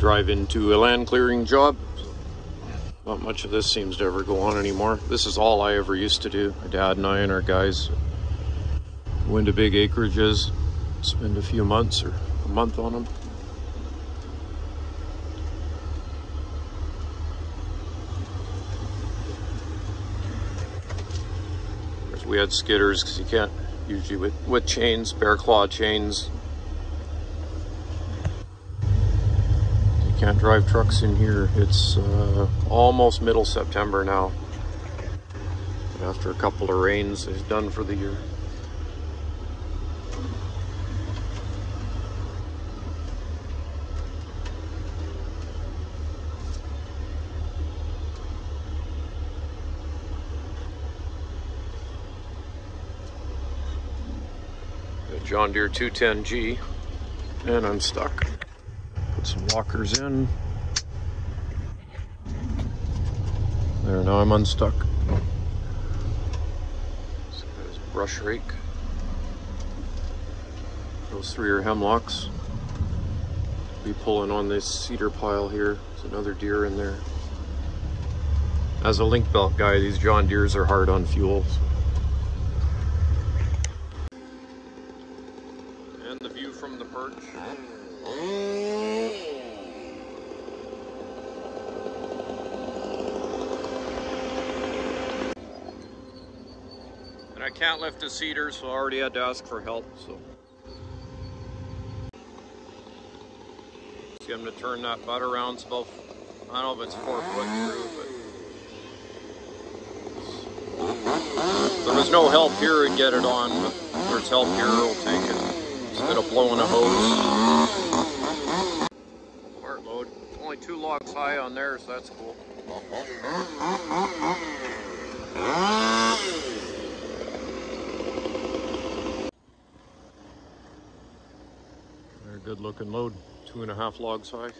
drive into a land clearing job. Not much of this seems to ever go on anymore. This is all I ever used to do. My dad and I and our guys go into big acreages, spend a few months or a month on them. we had skidders because you can't usually with, with chains, bear claw chains. Can't drive trucks in here. It's uh, almost middle September now. After a couple of rains, it's done for the year. John Deere 210G and I'm stuck. Put some lockers in. There, now I'm unstuck. This guy's brush rake. Those three are hemlocks. Be pulling on this cedar pile here. There's another deer in there. As a Link-Belt guy, these John Deeres are hard on fuel. And the view from the perch. Mm. And I can't lift a cedar, so I already had to ask for help, so. See, I'm gonna turn that butt around, it's about, I don't know if it's four foot through, but. There was no help here to get it on, but there's help here, we'll take it instead of blowing a hose. Part load. Only two logs high on there, so that's cool. Good looking load. Two and a half logs high.